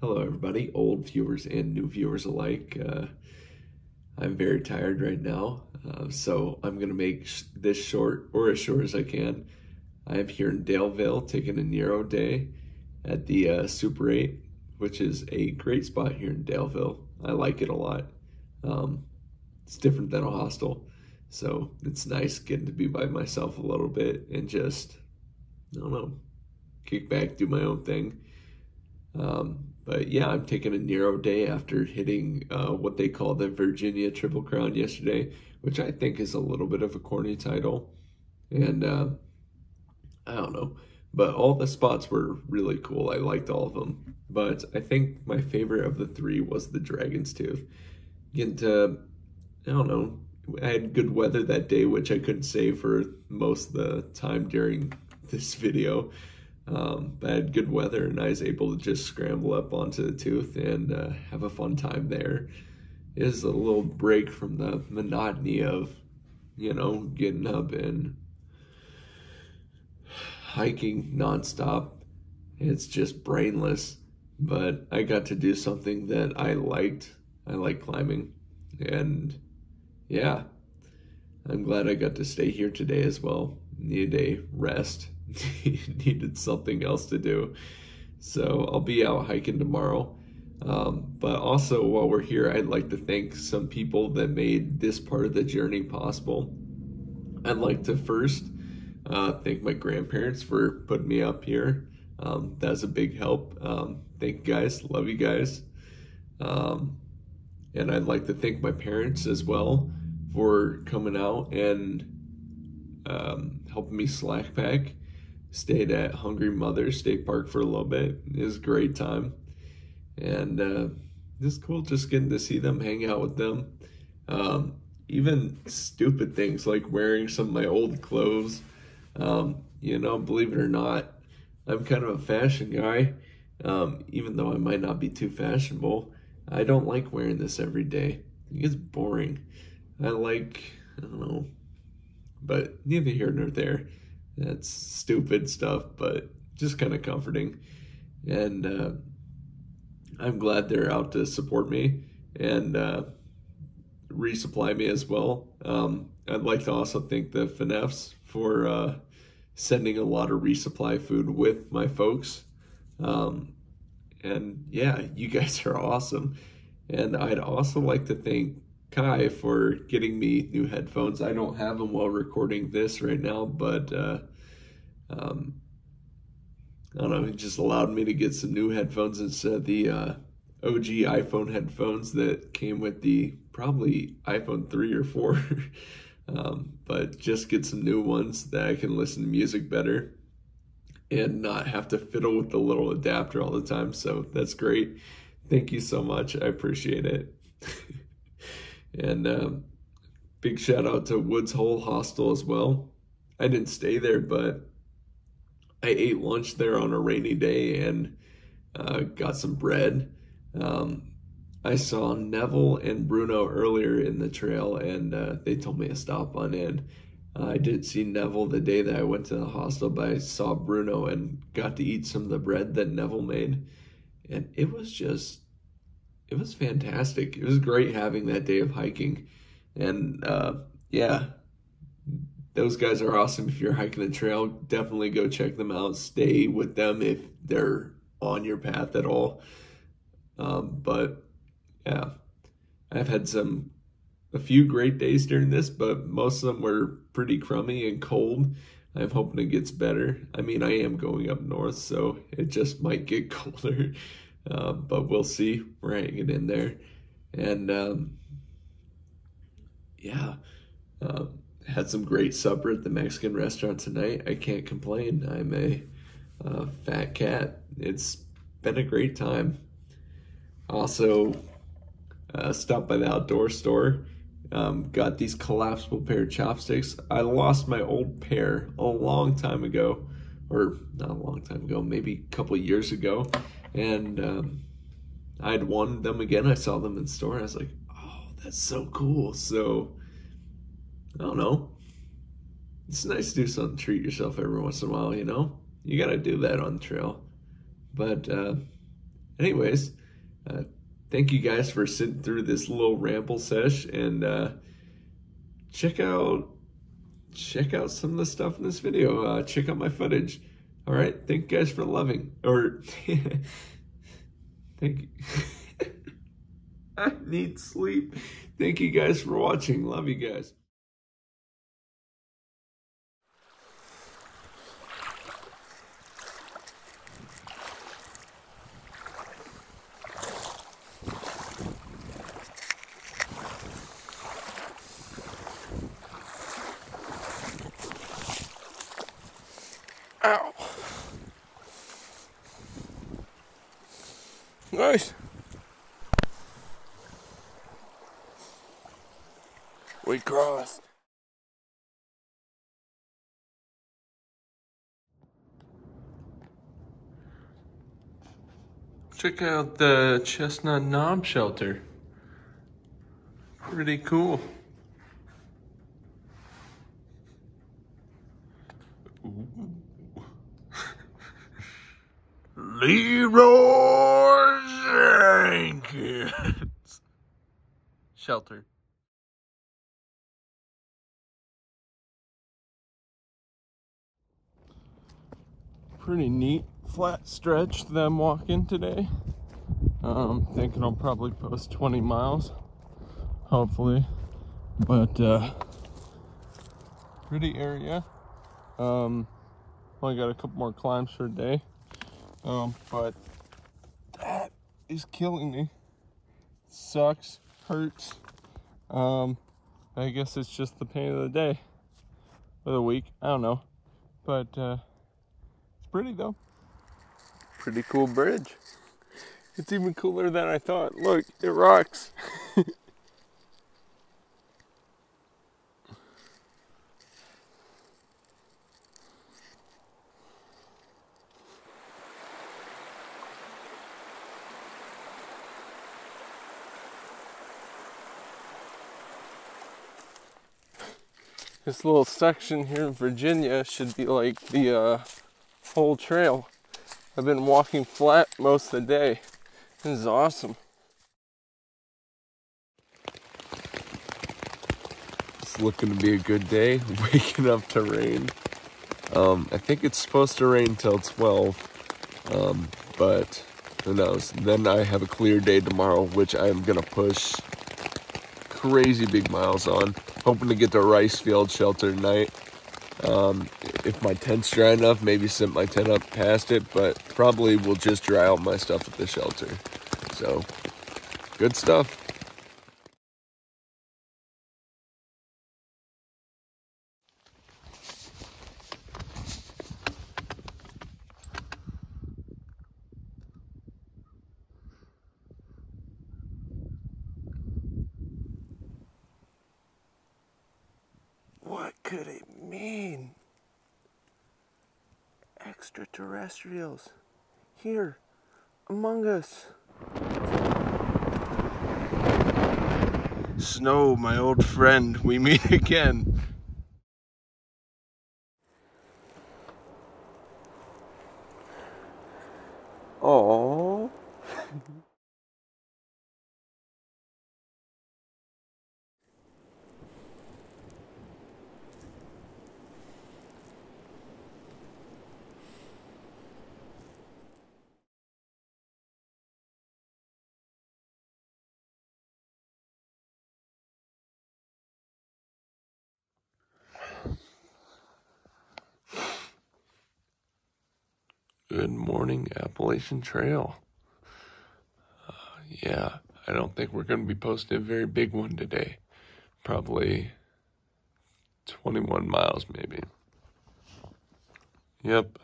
Hello, everybody, old viewers and new viewers alike. Uh, I'm very tired right now, uh, so I'm going to make sh- this short or as short as I can. I am here in Daleville taking a Nero day at the uh, Super 8, which is a great spot here in Daleville. I like it a lot. Um, it's different than a hostel, so it's nice getting to be by myself a little bit and just, I don't know, kick back, do my own thing. Um, but yeah, I'm taking a Nero day after hitting uh, what they call the Virginia Triple Crown yesterday, which I think is a little bit of a corny title. And uh, I don't know, but all the spots were really cool. I liked all of them. But I think my favorite of the three was the Dragon's Tooth. Getting to, I don't know, I had good weather that day, which I couldn't say for most of the time during this video. Um, I had good weather and I was able to just scramble up onto the tooth and uh, have a fun time there. It is a little break from the monotony of, you know, getting up and hiking nonstop. It's just brainless, but I got to do something that I liked. I like climbing, and yeah, I'm glad I got to stay here today as well. Need a day rest needed something else to do. So I'll be out hiking tomorrow. Um, but also, while we're here, I'd like to thank some people that made this part of the journey possible. I'd like to first uh, thank my grandparents for putting me up here. Um, that's a big help. Um, thank you guys. Love you guys. Um, and I'd like to thank my parents as well for coming out and um, helping me slack pack stayed at Hungry Mother State Park for a little bit. It was a great time. And uh, it's cool just getting to see them, hang out with them. Um, even stupid things like wearing some of my old clothes. Um, you know, believe it or not, I'm kind of a fashion guy. Um, even though I might not be too fashionable, I don't like wearing this every day. It gets boring. I like, I don't know, but neither here nor there. That's stupid stuff, but just kind of comforting. And uh, I'm glad they're out to support me and uh, resupply me as well. Um, I'd like to also thank the FNFs for uh, sending a lot of resupply food with my folks. Um, and yeah, you guys are awesome. And I'd also like to thank Kai for getting me new headphones. I don't have them while recording this right now, but uh, um, I don't know, he just allowed me to get some new headphones instead of the uh, OG iPhone headphones that came with the probably iPhone 3 or 4. um, but just get some new ones that I can listen to music better and not have to fiddle with the little adapter all the time. So that's great. Thank you so much. I appreciate it. And um, big shout out to Woods Hole Hostel as well. I didn't stay there, but I ate lunch there on a rainy day and uh, got some bread. Um, I saw Neville and Bruno earlier in the trail, and uh, they told me to stop on in. Uh, I didn't see Neville the day that I went to the hostel, but I saw Bruno and got to eat some of the bread that Neville made, and it was just, it was fantastic. It was great having that day of hiking, and uh, yeah, those guys are awesome. If you're hiking the trail, definitely go check them out. Stay with them if they're on your path at all. Um, but yeah, I've had some a few great days during this, but most of them were pretty crummy and cold. I'm hoping it gets better. I mean, I am going up north, so it just might get colder, uh, but we'll see. We're hanging in there, and um, yeah. Um, had some great supper at the Mexican restaurant tonight. I can't complain. I'm a uh, fat cat. It's been a great time. Also, uh, stopped by the outdoor store. Um, got these collapsible pair of chopsticks. I lost my old pair a long time ago, or not a long time ago, maybe a couple years ago, and um, I'd wanted them again. I saw them in store, and I was like, "Oh, that's so cool!" So I don't know. it's nice to do something, treat yourself every once in a while, you know? You got to do that on the trail. But, uh, anyways, uh, thank you guys for sitting through this little ramble sesh and uh, check out check out some of the stuff in this video. Uh, check out my footage. All right, thank you guys for loving or thank you. I need sleep. Thank you guys for watching. Love you guys. Nice. We crossed. Check out the Chestnut Knob Shelter. Pretty cool. Leroy Jenkins. Shelter. Pretty neat flat stretch that I'm walking today. Um, thinking I'll probably post 20 miles, hopefully. But uh, pretty area. Um, only got a couple more climbs for a day. Um, but that is killing me. Sucks, hurts. Um, I guess it's just the pain of the day or the week. I don't know, but uh, pretty though. Pretty cool bridge. It's even cooler than I thought. Look, it rocks. this little section here in Virginia should be like the uh, whole trail. I've been walking flat most of the day. This is awesome. It's looking to be a good day. Waking up to rain. Um, I think it's supposed to rain till 12, um, but who knows. Then I have a clear day tomorrow, which I'm going to push crazy big miles on. Hoping to get to rice field shelter tonight. Um, if my tent's dry enough, maybe set my tent up past it, but probably will just dry out my stuff at the shelter. So, good stuff. What could it mean? Extraterrestrials here among us. Snow, my old friend, we meet again. Oh. Good morning, Appalachian Trail. Uh, yeah, I don't think we're going to be posting a very big one today. Probably 21 miles, maybe. Yep.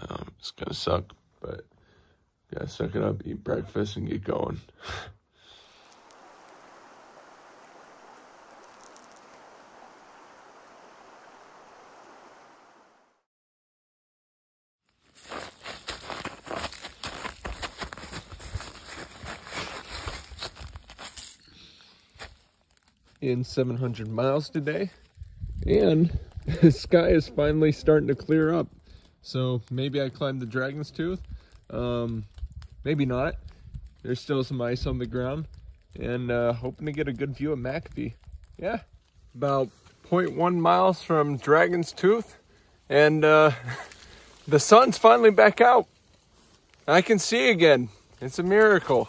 Um, it's going to suck, but gotta suck it up, eat breakfast, and get going. in 700 miles today. And the sky is finally starting to clear up. So maybe I climbed the Dragon's Tooth. Um, maybe not. There's still some ice on the ground. And uh, hoping to get a good view of McAfee. Yeah, about 0.1 miles from Dragon's Tooth. And uh, the sun's finally back out. I can see again. It's a miracle.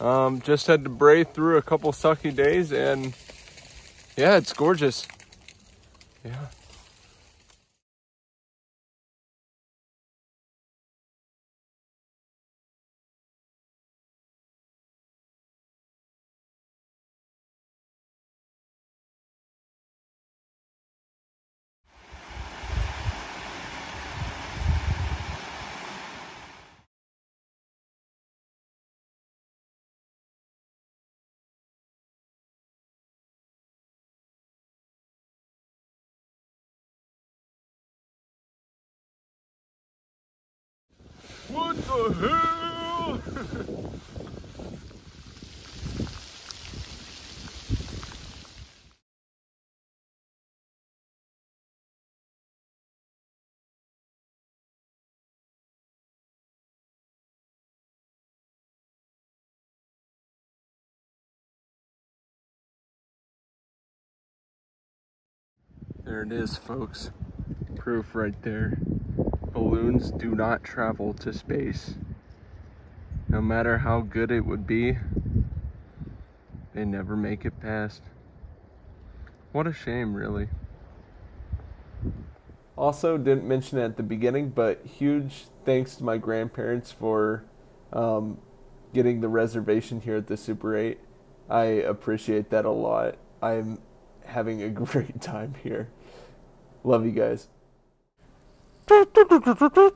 Um, just had to brave through a couple sucky days and yeah, it's gorgeous. Yeah. The hell? There it is, folks. Proof right there balloons do not travel to space. No matter how good it would be, they never make it past. What a shame, really. Also, didn't mention at the beginning, but huge thanks to my grandparents for um, getting the reservation here at the Super 8. I appreciate that a lot. I'm having a great time here. Love you guys. トゥトゥトゥトゥ